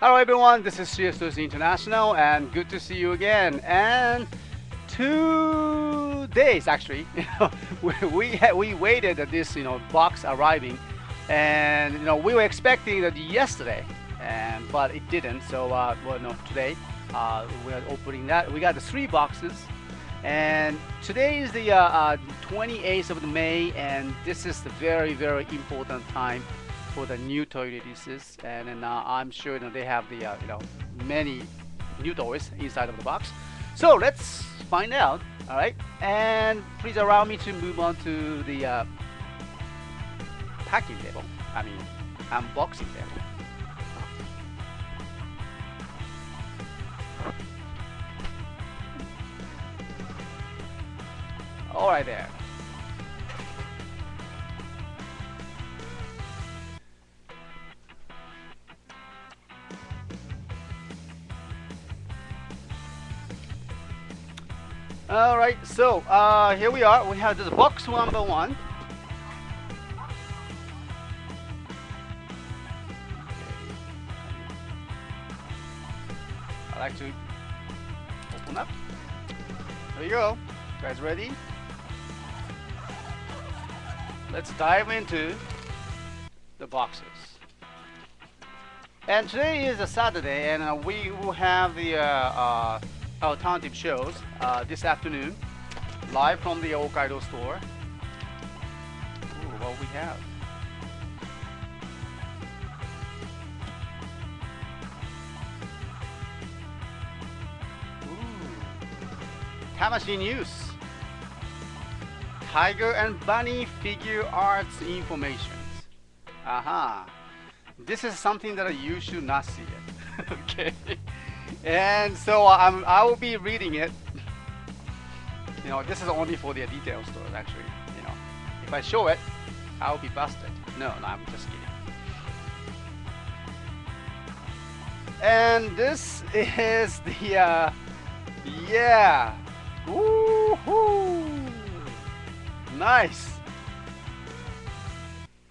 Hello everyone, this is CS Toys International and good to see you again. And two days actually, we we, we waited at this you know box arriving, and you know we were expecting that yesterday, and but it didn't. So uh, well no today uh, we are opening that. We got the three boxes, and today is the uh, uh, 28th of May, and this is the very very important time for the new toy releases and then uh, I'm sure you know, they have the uh, you know many new toys inside of the box. So let's find out alright? And please allow me to move on to the uh, packing level I mean unboxing level alright there All right, so uh, here we are. We have this box number one. I like to open up. There you go. You guys ready? Let's dive into the boxes. And today is a Saturday, and uh, we will have the uh, uh, alternative shows uh, this afternoon, live from the Okaido store. Ooh, what we have. Ooh. Tamashi News. Tiger and Bunny Figuarts information. Aha. This is something that you should not see it. okay And so I'm, I will be reading it. You know, this is only for the detail stores actually. You know, if I show it, I'll be busted. No, no, I'm just kidding. And this is the, uh, yeah, woohoo, nice.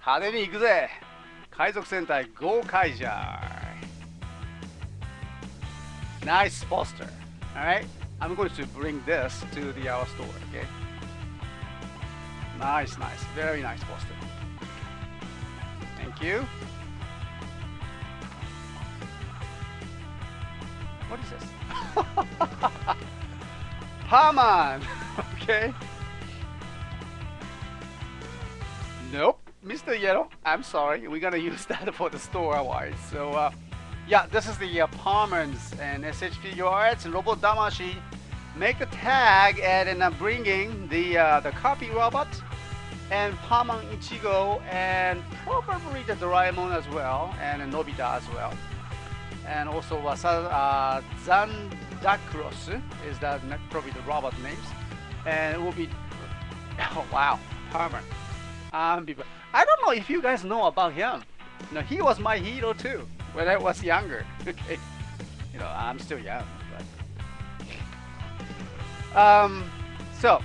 派手に行くぜ海賊戦隊ゴーカイジャー Nice poster. Alright? I'm going to bring this to the our store, okay? Nice, nice. Very nice poster. Thank you. What is this? Perman! okay. Nope. Mr. Yellow, I'm sorry. We're gonna use that for the store wise. So, uh, yeah, this is the uh, Perman's and SH Figuarts and Robot Damashi make a tag and I'm bringing the uh, the copy robot and Perman Ichigo and probably the Doraemon as well and Nobita as well. And also uh, uh, Zandakros is that probably the robot names. And it will be oh wow Perman. Um, I don't know if you guys know about him. No he was my hero too when I was younger. okay. You know, I'm still young, but. Um, so,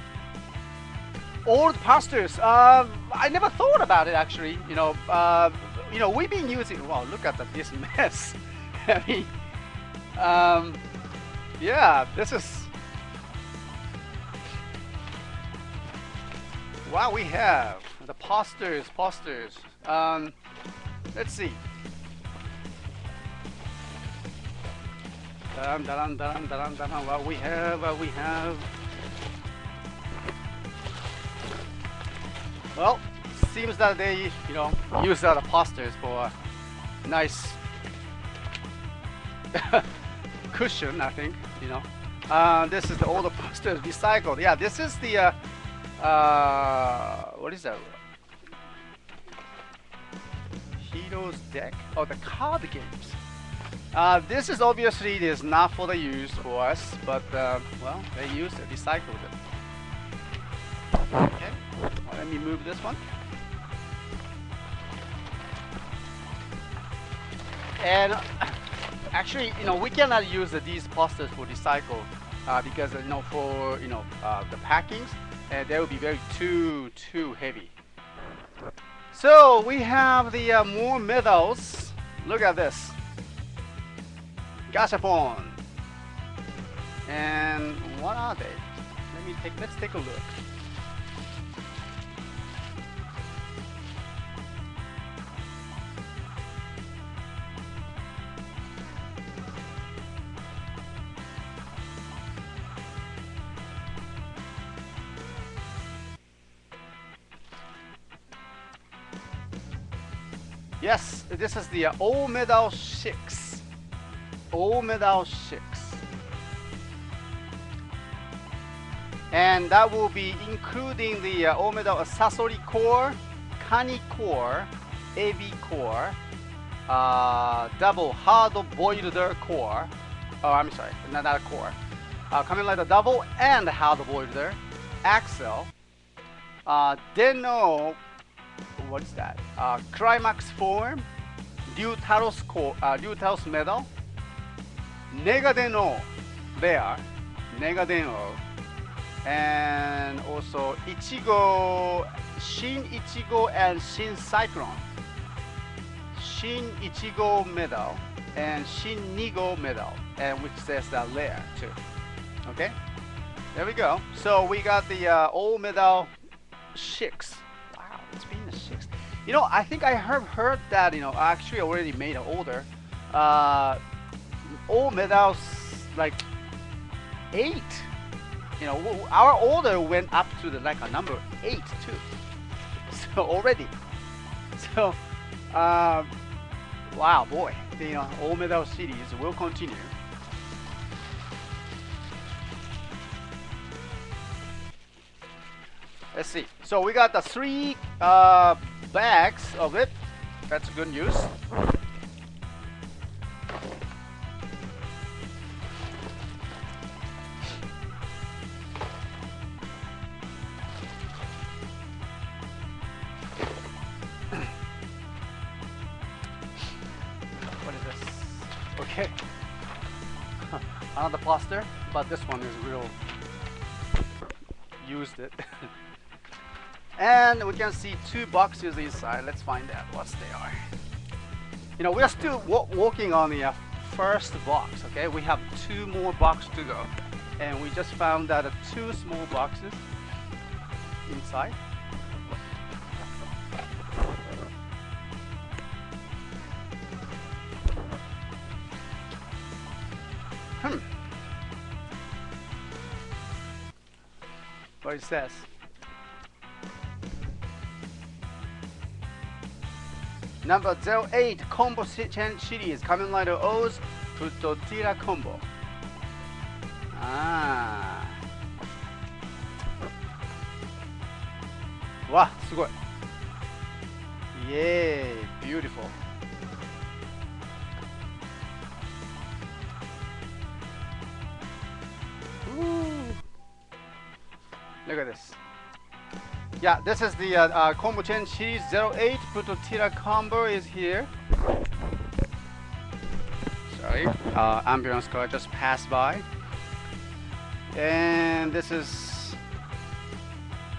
old posters. Uh, I never thought about it actually. You know, uh, you know, we've been using. Wow, look at the, this mess. I mean, um, yeah, this is. Wow, we have the posters, posters. Um, let's see. Dun, dun, dun, dun, dun, what we have, what we have. Well, seems that they, you know, use the posters for a nice cushion, I think, you know. Uh, this is the older posters recycled. Yeah, this is the, uh, uh, what is that? Heroes deck? Oh, the card games. Uh, this is obviously is not for the use for us, but uh, well, they used it, recycled it. Okay, well, let me move this one. And actually, you know, we cannot use uh, these posters for recycle uh, because you know for you know uh, the packings, and they will be very too too heavy. So we have the uh, more medals. Look at this. Gashapon. And what are they? Let me take. Let's take a look. Yes, this is the uh, O Medal 6. O Medal 6. And that will be including the uh, O Medal Sasori core, Kani core, AV core, uh, double hard boiled core. Oh, I'm sorry, not that core. Uh, coming like the double and hard boiled axle. Uh, Den-O what is that? Uh, climax form, Ryutaros core, uh, Ryutaros medal, Nega Den-O there, Nega Den-O, and also Ichigo, Shin Ichigo and Shin Cyclone, Shin Ichigo medal, and Shin Nigo medal, and which says that layer too. Okay, there we go. So we got the uh, old medal six Wow, it's been the sixth. You know, I think I have heard that, you know, actually already made an order. Uh, O Medals, like, eight. You know, our order went up to the, like, a number eight, too. So, already. So, um, wow, boy. The, you know, O Medal series will continue. Let's see. So we got the three uh, bags of it. That's good news. But this one is real. Used it. And we can see two boxes inside. Let's find out what they are. You know, we are still working on the uh, first box, okay? We have two more boxes to go. And we just found out uh, two small boxes inside. always says. Number 08 Combo Chan Series Kamen Rider O's Tutotira Combo. Ah. わすごいイエー beautiful. Yeah, this is the uh, uh, combo change series 08 Putotyra combo is here. Sorry, uh, ambulance car just passed by. And this is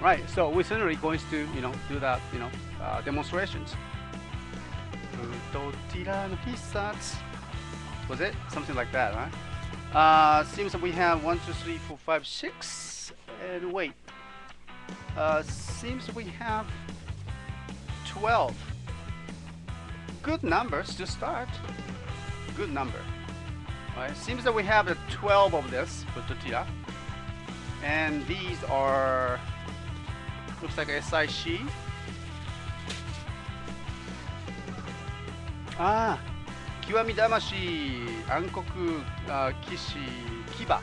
right. So we're certainly going to you know do that you know uh, demonstrations. Putotyra no Hissatsu. Was it something like that, right? Uh, seems that we have one, two, three, four, five, six, and wait. Uh, seems we have 12. Good numbers to start. Good number. Right. Seems that we have 12 of this Putotira. And these are looks like SIC. Ah, 極み魂暗黒あ騎士牙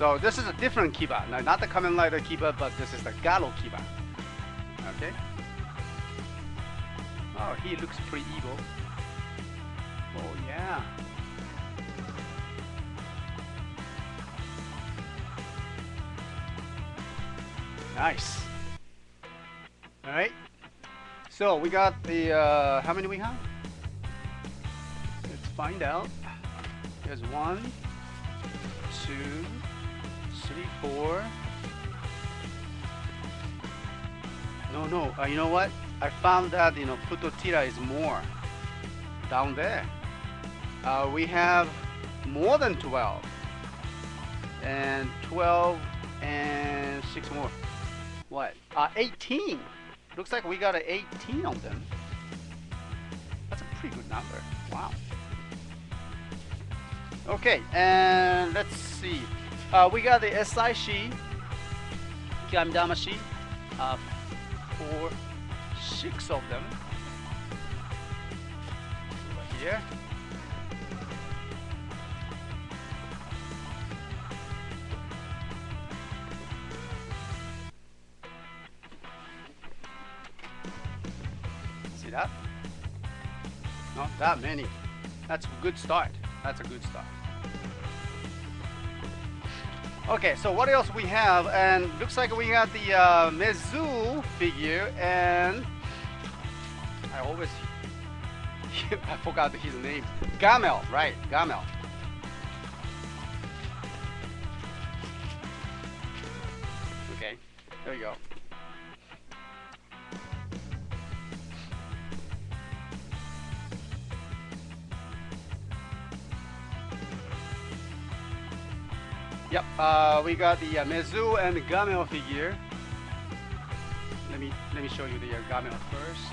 So this is a different Kiba. Not the Kamen Rider Kiba, but this is the Garo Kiba. Okay? Oh, he looks pretty evil. Oh, yeah. Nice. Alright. So we got the, uh, how many we have? Let's find out. There's one, two, Three, four. No, no, uh, you know what? I found that, you know, Putotyra is more down there. Uh, we have more than 12 and 12 and six more. What? Uh, 18. Looks like we got an 18 on them. That's a pretty good number. Wow. Okay, and let's see. Uh, we got the SI Shi, Kiwami Damashii, uh, for six of them. Here. See that? Not that many. That's a good start. That's a good start. Okay, so what else we have? And looks like we got the uh, Mezu figure, and I always I forgot his name. Gamel, right? Gamel. Yep, uh, we got the uh, Mezu and the Gamel figure. Let me let me show you the uh, Gamel first.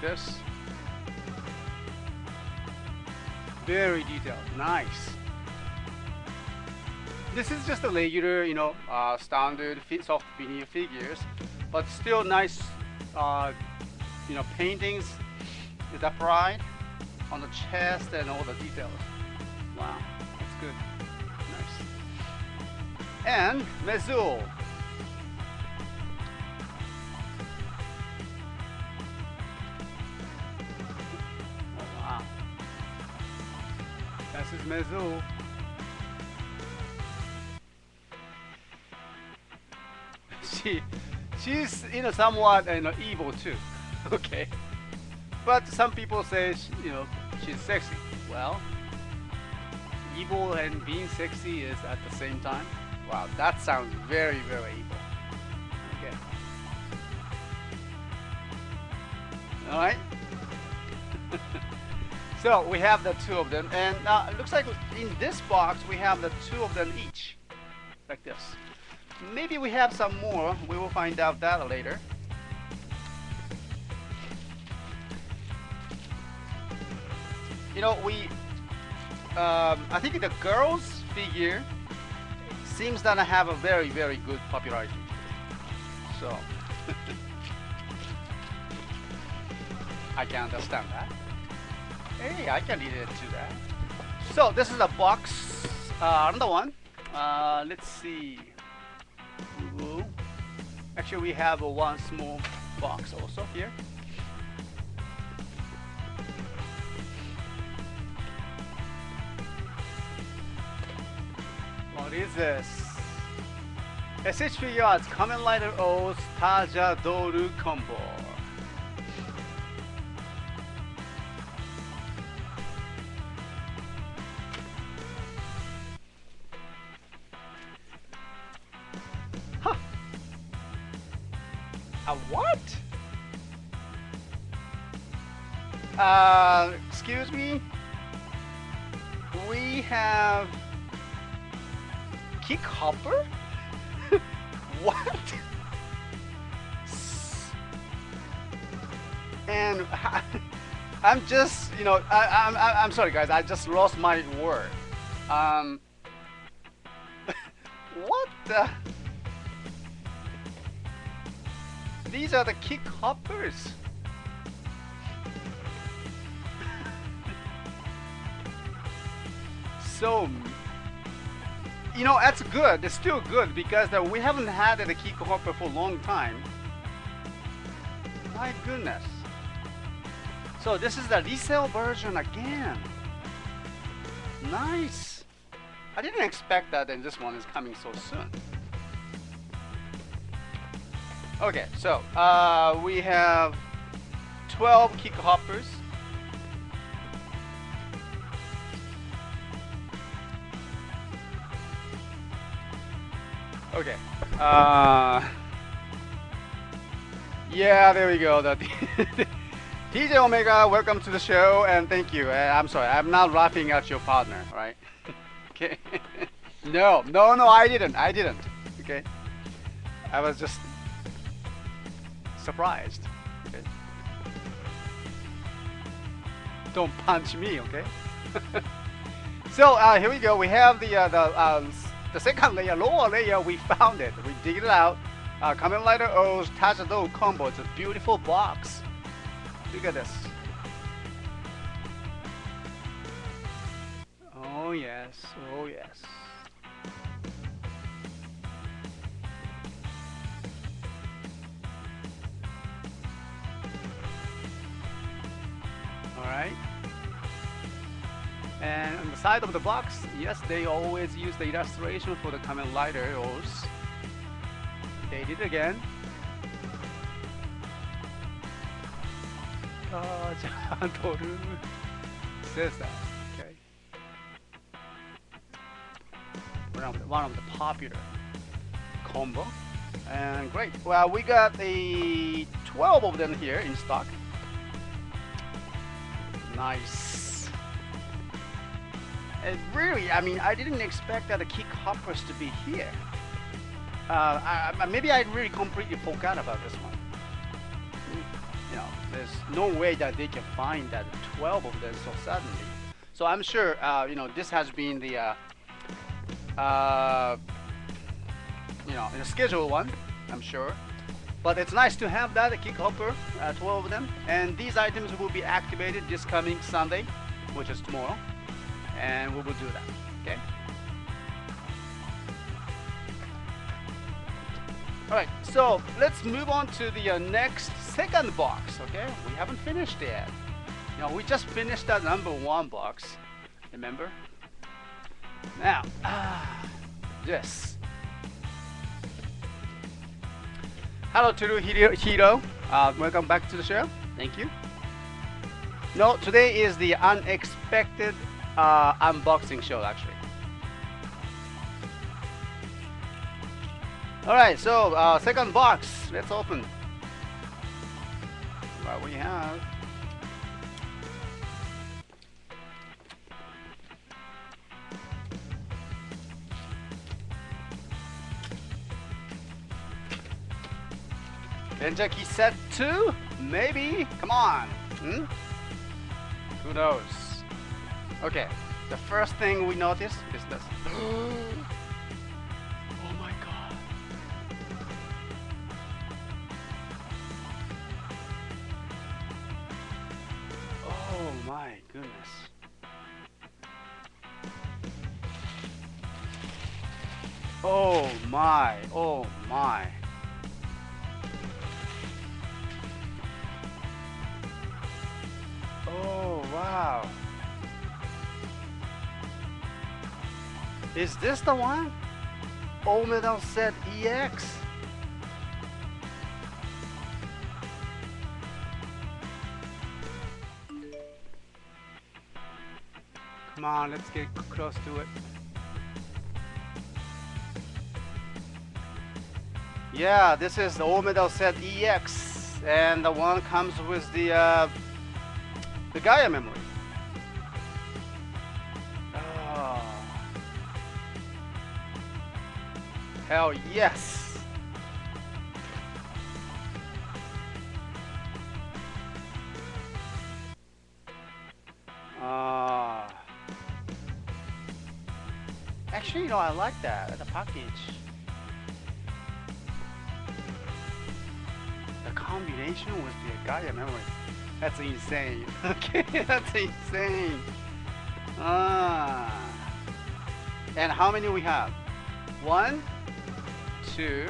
This very detailed, nice. This is just a regular, you know, uh, standard soft veneer figures, but still nice, uh, you know, paintings that pride on the chest and all the details. Wow And Mezool. Oh, wow. This is Mezool. she, she's you know somewhat you know evil too. okay. But some people say you know she's sexy. Well, evil and being sexy is at the same time? Wow, that sounds very, very evil. Okay. Alright. so we have the two of them and uh, it looks like in this box we have the two of them each. Like this. Maybe we have some more. We will find out that later. You know, we um, I think the girls figure seems that I have a very very good popularity. So I can understand that. Hey, I can it to that. So this is a box, uh, another one. Uh, let's see. Actually, we have a one small box also here. What is this? SH Yards Kamen Rider O Staja Doru Combo. Huh. A what? Uh, excuse me? We have kick hopper? what? and I'm just, you know, I, am I'm, I'm sorry guys, I just lost my word. Um, what the? These are the kick hoppers. so you know, that's good. It's still good because uh, we haven't had a Kick Hopper for a long time. My goodness. So this is the resale version again. Nice. I didn't expect that and this one is coming so soon. Okay, so uh, we have 12 kick hoppers. Uh, Yeah, there we go. The TJ Omega, welcome to the show and thank you. Uh, I'm sorry, I'm not laughing at your partner, right? okay. no, no, no, I didn't. I didn't. Okay. I was just surprised. Okay. Don't punch me, okay? so uh, here we go. We have the uh, the uh, the second layer, lower layer. We found it. We dig it out. Uh, Kamen Rider OOO combo. It's a beautiful box. Look at this. Oh yes, oh yes. Alright. And on the side of the box, yes, they always use the illustration for the Kamen Rider rules. They did again. Ah, Jantoru says that. Okay. One of the, one of the popular combo. And great. Well, we got the 12 of them here in stock. Nice. And really, I mean, I didn't expect that the kick hoppers to be here. Uh, I, maybe I really completely forgot about this one. You know, there's no way that they can find that 12 of them so suddenly. So I'm sure, uh, you know, this has been the, uh, uh, you know, the schedule one, I'm sure. But it's nice to have that, a kick hopper, uh, 12 of them. And these items will be activated this coming Sunday, which is tomorrow. And we will do that, okay? Alright, so let's move on to the uh, next second box, okay? We haven't finished yet. Know, we just finished that number one box, remember? Now, ah, yes. Hello, Turu Hiro. Uh, welcome back to the show. Thank you. No, today is the unexpected uh, unboxing show, actually. Alright, so uh, second box. Let's open. What we have. Genjaki set 2? Maybe? Come on. Hmm? Who knows? Okay, the first thing we notice is this. oh my god. Oh my goodness. Oh my, oh my. Is this the one? Omedal set EX? Come on, let's get close to it. Yeah, this is the Omedal set EX, and the one comes with the uh, the Gaia memory. Hell yes! Uh, actually, you know, I like that, the package. The combination with the Gaia memory. That's insane. okay, that's insane. Ah. And how many we have? One, two.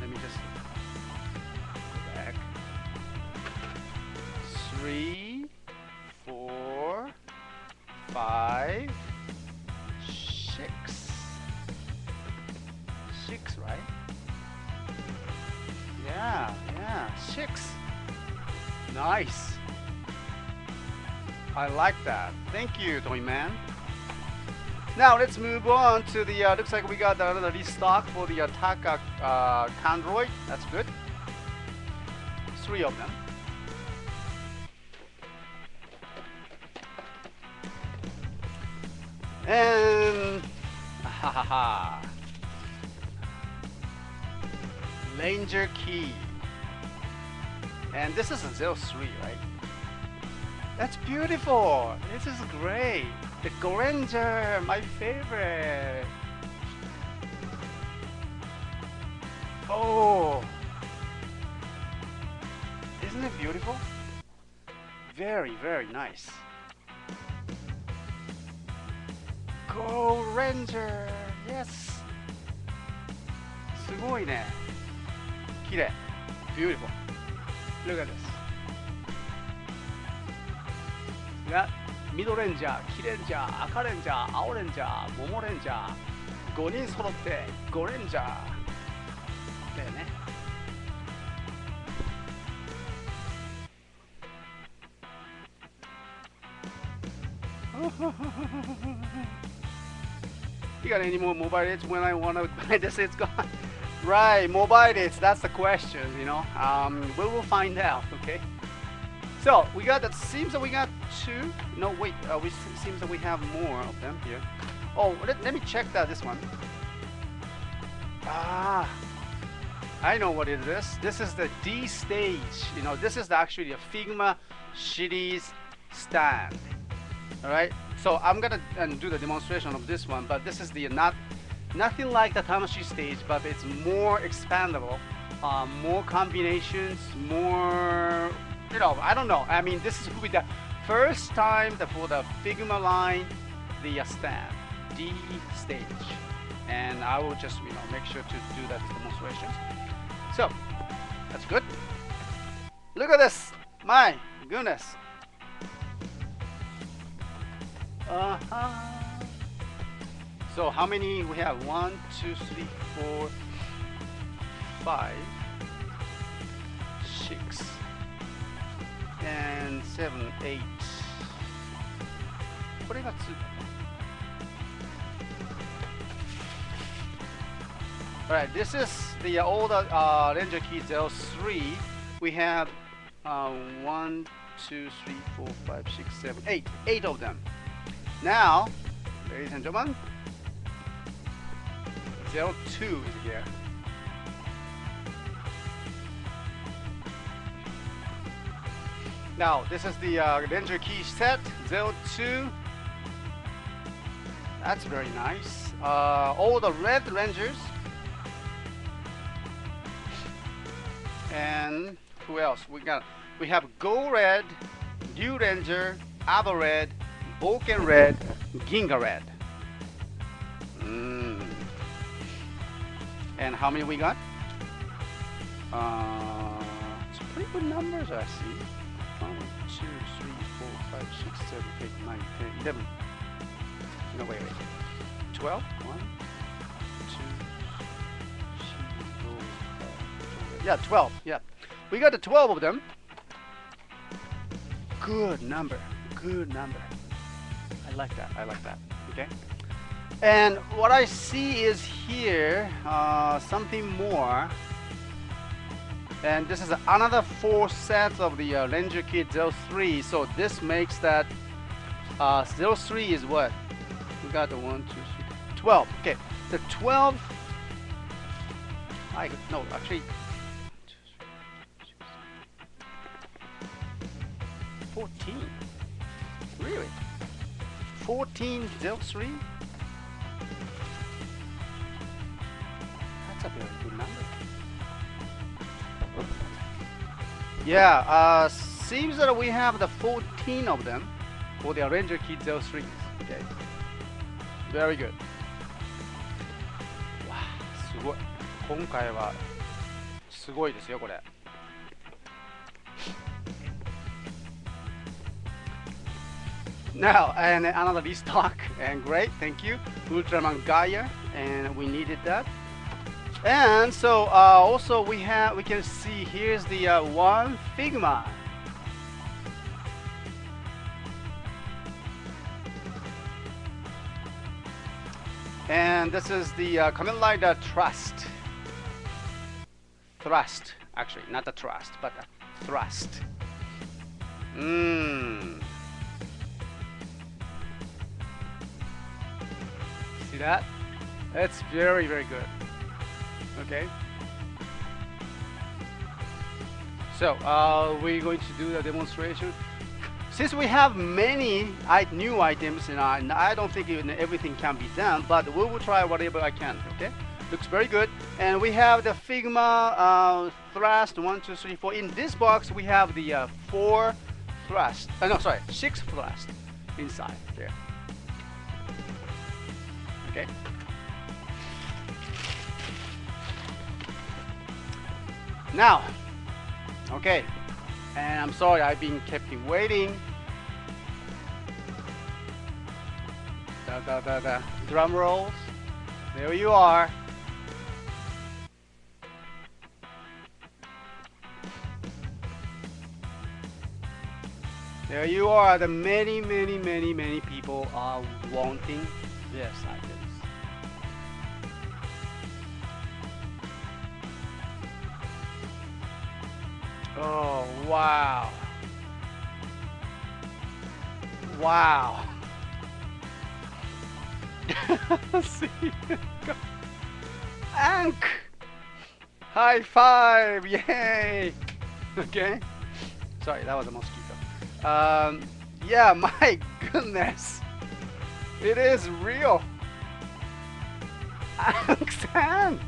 Let me just go back. Three, four, five, six. Six, right? Yeah, yeah, six. Nice. I like that. Thank you, Toy Man. Now let's move on to the. Uh, looks like we got another restock for the Taka uh, Kandroid. That's good. three of them. And ha ha ha. Ranger key. And this is a 03, right? That's beautiful. This is great. The Goranger, my favorite. Oh, isn't it beautiful? Very, very nice. Go Ranger, yes. すごいね。綺麗。Beautiful. Look at this. Yeah. ミドレンジャー、キレンジャー、赤レンジャー、青レンジャー、モモレンジャー、5人揃って5レンジャー。だよね。you got any more mobile dates when I want to buy this? It's gone. Right, mobile dates. That's the question. You know, um, we will find out. Okay. So we got that. Seems that we got two. No, wait. Uh, we seems that we have more of them here. Oh, let, let me check that. This one. Ah, I know what it is. This is the D stage. You know, this is actually a Figma series stand. All right. So I'm gonna do the demonstration of this one, but this is the not nothing like the Tamashi stage, but it's more expandable, uh, more combinations, more you know. I don't know. I mean, this is be the first time for the Figma line, the uh, stand D stage, and I will just you know make sure to do that demonstration. So that's good. Look at this. My goodness. Uh-huh. So how many we have? One, two, three, four, five, six, and seven, eight. Alright, this is the uh, old uh, uh Ranger Key 03 We have uh, one, two, three, four, five, six, seven, eight. 8 of them. Now, ladies and gentlemen 02 is here. Now, this is the uh, Ranger Key set 02 that's very nice. Uh, all the red Rangers. And who else? We got we have Go Red, New Ranger, AbaRed, Vulcan Red, Ginga Red. Mm. And how many we got? Uh, it's pretty good numbers I see. One, two, three, four, five, six, seven, eight, nine, ten, eleven. No, wait, wait. Twelve? One, two, three, four, five, six, Yeah, twelve. Yeah. We got the twelve of them. Good number. Good number. I like that. I like that. Okay. And what I see is here uh, something more. And this is another four sets of the uh, Ranger Key 03. So this makes that uh, 03 is what? Got the one, two, three, 12. Okay, the 12. I no, actually. 14. Really? 14 del 03? That's a very good number. Yeah, uh, seems that we have the 14 of them for the Ranger Key 03s. Okay. Very good. わあ、すごい。今回はすごいですよ、これ。Now, and another restock, and great, thank you. Ultraman Gaia, and we needed that. And so, uh, also we have, we can see here's the uh, one Figma. And this is the uh, Rider Trust. Thrust, actually, not the trust, but a thrust. Mmm. See that? That's very, very good. Okay. So, uh, we're going to do the demonstration. Since we have many new items, and I, don't think everything can be done, but we will try whatever I can, okay? Looks very good. And we have the Figma uh, thrust, one, two, three, four. In this box, we have the uh, four thrust. Uh, no, sorry, six thrust inside there. Okay. Now, okay, and I'm sorry I've been kept you waiting. Da da da da. Drum rolls. There you are. There you are. The many, many, many, many people are wanting this items. Oh, wow. Wow. See? Ankh! High five! Yay! Okay. Sorry, that was a mosquito. Um, yeah, my goodness. It is real. Ankh-san!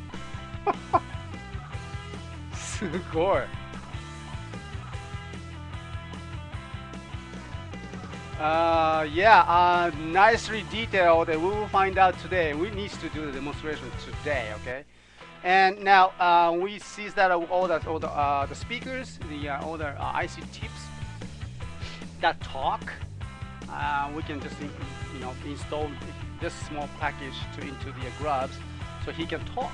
すごい。Uh, yeah, uh, nicely detailed. That we will find out today. We need to do the demonstration today, okay? And now uh, we see that all the all the, uh, the speakers, the uh, all the uh, IC tips that talk. Uh, we can just you know install this small package to into the grubs, so he can talk.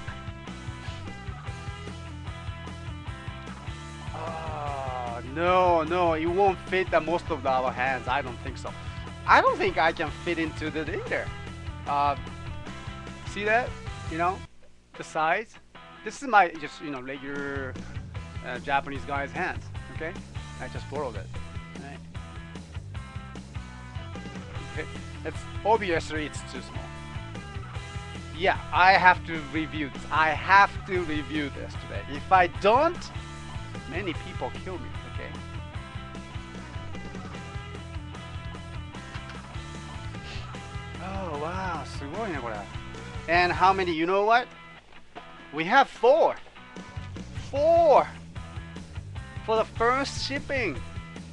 No, no, it won't fit the most of the, our hands. I don't think so. I don't think I can fit into the either. Uh, see that? You know, the size. This is my just you know regular uh, Japanese guy's hands. Okay, I just borrowed it. Okay, it's obviously it's too small. Yeah, I have to review this. I have to review this today. If I don't, many people kill me. Oh wow, すごいねこれ. And how many? You know what? We have four. Four for the first shipping.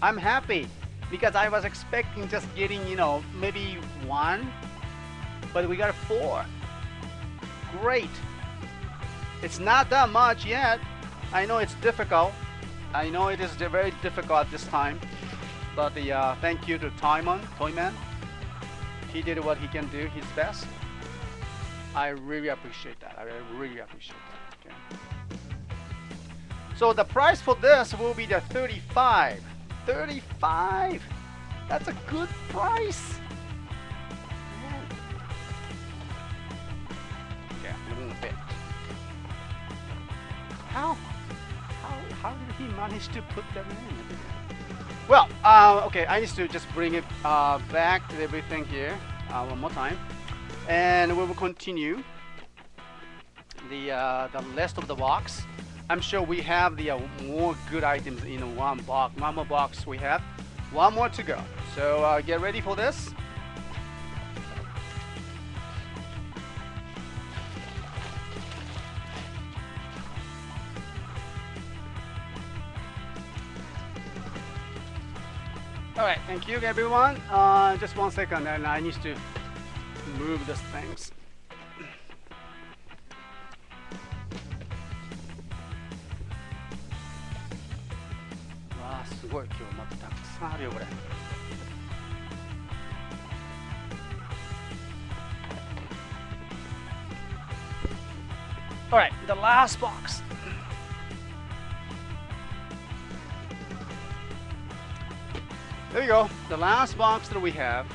I'm happy because I was expecting just getting, you know, maybe one, but we got four. Great. It's not that much yet. I know it's difficult. I know it is very difficult this time, but the, uh, thank you to Toyman, Toyman he did what he can do, his best. I really appreciate that. I really appreciate that. Okay. So the price for this will be the 35. 35. That's a good price. Little bit. How? How? How did he manage to put them in? Well, uh, okay, I need to just bring it uh, back to everything here uh, one more time. And we will continue the, uh, the rest of the box. I'm sure we have the uh, more good items in one box. One more box we have. One more to go. So uh, get ready for this. All right, thank you everyone. Uh, just one second and I need to move these things. わあすごい今日またたくさんあるよこれ。All right, the last box. There you go. The last box that we have.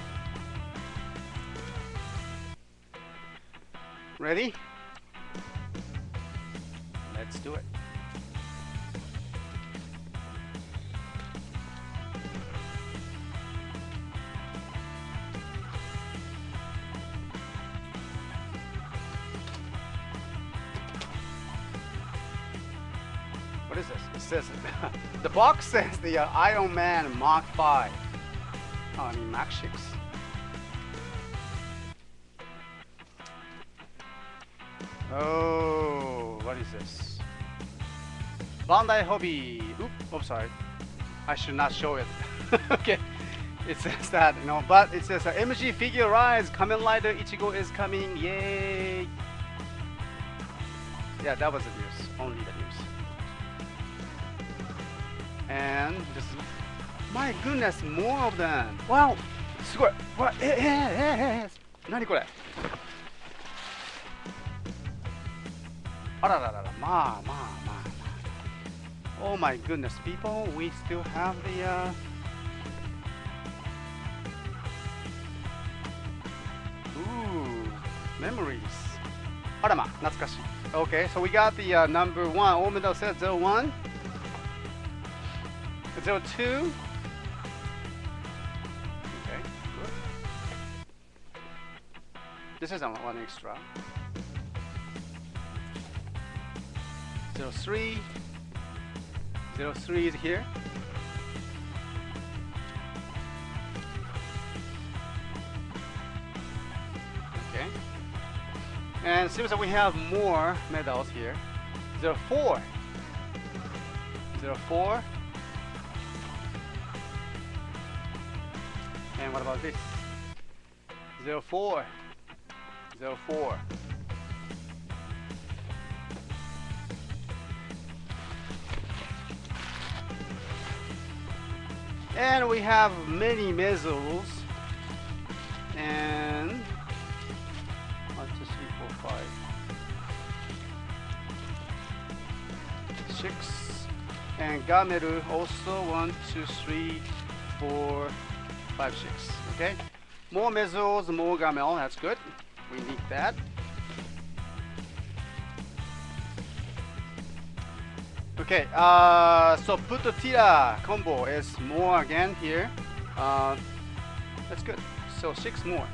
Ready? Box says the uh, Iron Man Mark 5. Oh, I mean Mark 6. Oh, what is this? Bandai Hobby. Oop, oh, sorry. I should not show it. okay. It says that, you know, but it says uh, MG figure rise, Kamen Rider Ichigo is coming, yay! Yeah, that was the news, only the news And this is, my goodness, more of them! Wow! すごい! What? え、え、え、え、え、何これあらららら、まあまあまあまあ。Oh my goodness, people, we still have the uh, Ooh, memories. あらま、懐かしい。Okay, so we got the uh, number one. 大目の said 01. 02. Okay, good. This is one extra. 03. 03 is here. Okay. And seems that we have more medals here. 04. 04. And what about this? 04. 04. And we have many Mezools. And one, two, three, four, five, six. And Gamel also one, two, three, four, five, six. Okay. More Mezools, more Gamel. That's good. We need that. Okay, uh, so Putotyra combo is more again here. Uh, that's good. So six more.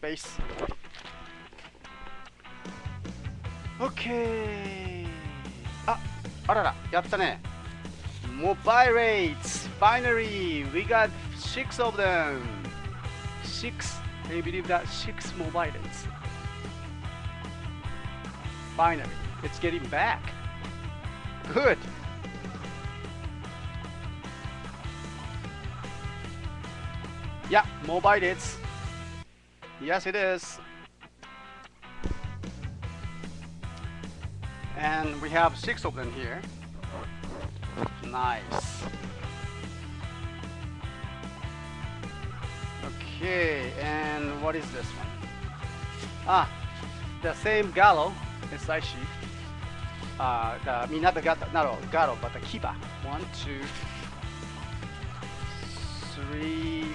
space. Okay. あ、あらら、やったね。Mobile rates. Finally, we got six of them. Six. Can you believe that? Six mobile rates. Finally, it's getting back. Good. Yeah, mobile rates. Yes, it is. And we have six of them here. Nice. Okay, and what is this one? Ah, the same Gallo is Saishi. Uh, the, I mean, not the Gato, not Garo, but the Kiba. One, two, three,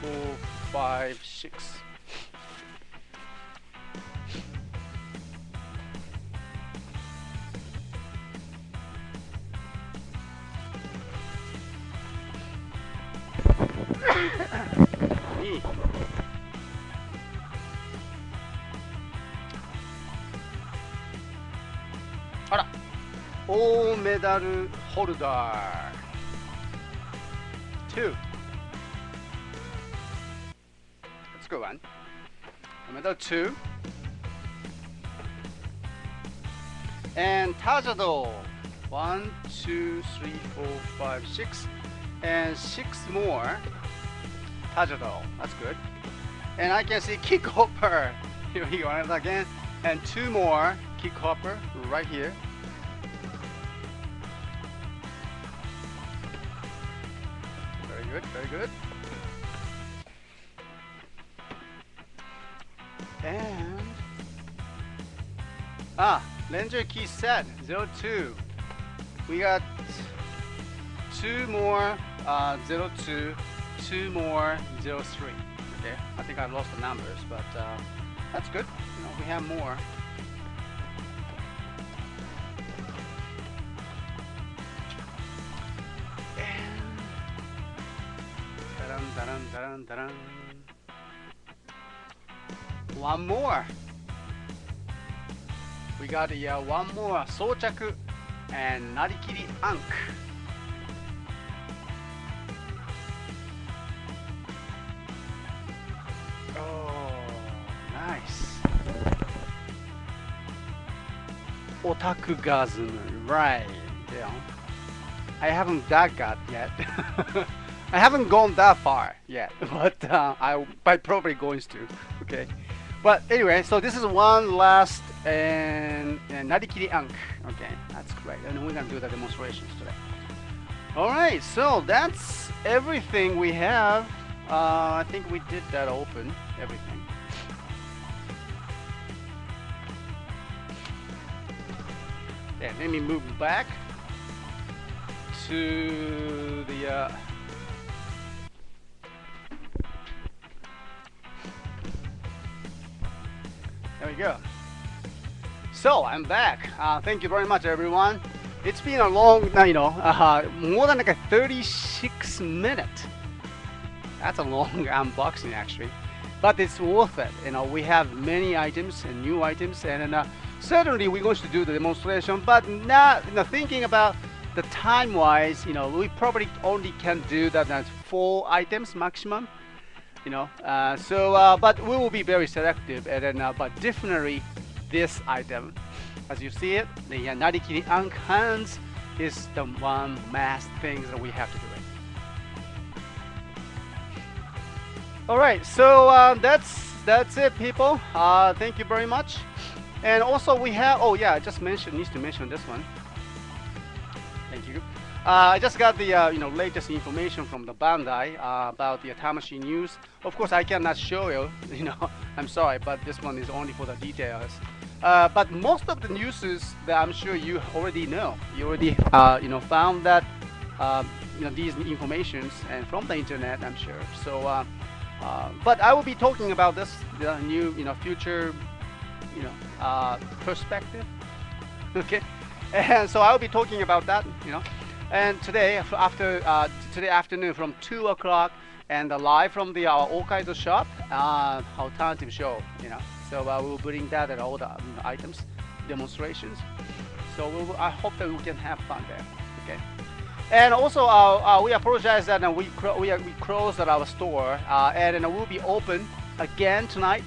four, five, six. ダルホルダー Two. Let's go on. Medal two. And Tajadol. One, two, three, four, five, six. And six more. Tajadol. That's good. And I can see Kick Hopper. Here we go, again. And two more Kick Hopper right here. Good, very good. And ah, Ranger key set 02. We got two more uh, 02, two more 03. Okay, I think I lost the numbers, but uh, that's good. You know, we have more. Dun, dun, dun. One more. We got the uh, one more 装着 and なりきりアンク。Oh, nice. Otakugasm, right? Yeah. I haven't that got yet. I haven't gone that far yet, but uh, I by probably going to. Okay, but anyway, so this is one last and, and Narikiri Ankh. Okay, that's great, and we're gonna do the demonstrations today. All right, so that's everything we have. Uh, I think we did that open everything. Yeah, let me move back to the uh, there we go. So I'm back. Uh, thank you very much everyone. It's been a long you know uh, more than like a 36 minute. That's a long unboxing actually. But it's worth it. You know we have many items and new items and uh, certainly we're going to do the demonstration. But not you know, thinking about the time wise you know we probably only can do that as four items maximum you know? Uh, so uh, but we will be very selective and then uh, but definitely this item. As you see it the Narikiri Ankh hands is the one mass thing that we have to do it. All right so uh, that's that's it people. Uh, thank you very much. And also we have oh yeah I just mentioned needs to mention this one. Uh, I just got the uh, you know latest information from the Bandai uh, about the Tamashii news. Of course, I cannot show you. You know, I'm sorry, but this one is only for the details. Uh, but most of the news is that I'm sure you already know. You already uh, you know found that um, you know these informations and from the internet. I'm sure. So, uh, but I will be talking about this the new you know future you know perspective. okay. And so I'll be talking about that, you know. And today, after uh, today afternoon from two o'clock, and uh, live from the our Okaido shop, uh, alternative show, you know. So uh, we'll bring that and all the you know, items, demonstrations. So we'll, I hope that we can have fun there. Okay. And also, uh, uh, we apologize that uh, we we, we closed our store, uh, and we'll be open again tonight.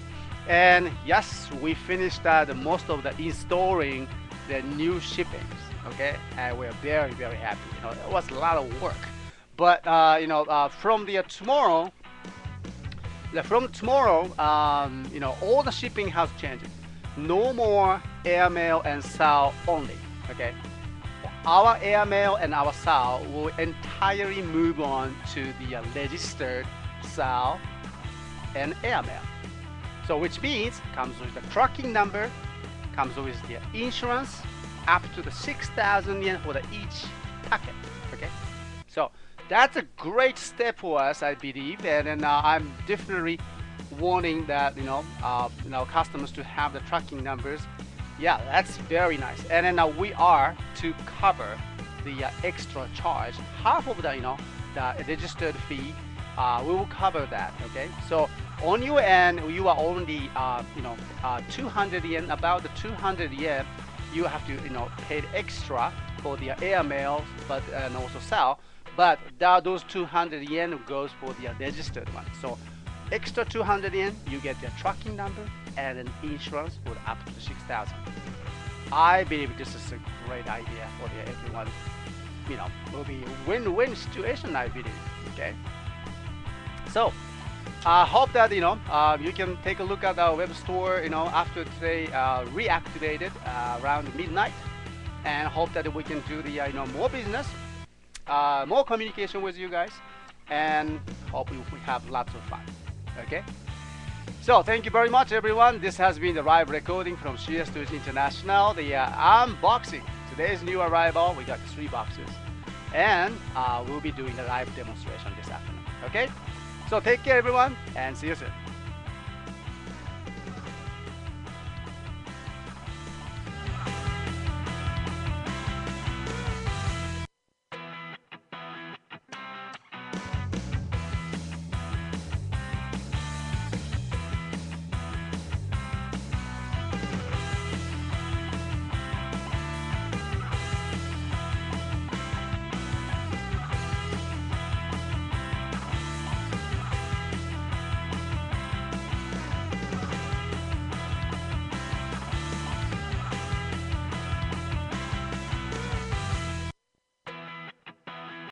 And yes, we finished uh, the most of the installing the new shippings okay? And we're very very happy. You know it was a lot of work. But uh, you know uh, from the tomorrow from tomorrow um, you know all the shipping has changed. No more airmail and SAL only okay? Our airmail and our SAL will entirely move on to the registered SAL and airmail. So which means comes with the tracking number comes with the insurance up to the 6,000 yen for the each packet. Okay, so that's a great step for us, I believe, and, and uh, I'm definitely wanting that you know, uh, you know, customers to have the tracking numbers. Yeah, that's very nice. And then uh, we are to cover the uh, extra charge, half of the you know the registered fee. Uh, we will cover that. Okay, so on your end, you are only, uh, you know, uh, 200 yen, about the 200 yen, you have to, you know, pay extra for the air mail, but and also SAL. But that, those 200 yen goes for the registered one. So extra 200 yen, you get the tracking number and an insurance for up to 6,000. I believe this is a great idea for the everyone. You know, will be win-win situation. I believe. Okay. So I uh, hope that you know uh, you can take a look at our web store you know after today uh, reactivated uh, around midnight and hope that we can do the uh, you know more business uh, more communication with you guys and hope we, have lots of fun okay? So thank you very much everyone. This has been the live recording from CS Toys International the unboxing. Today's new arrival we got three boxes and we'll be doing the live demonstration this afternoon okay so take care everyone and see you soon.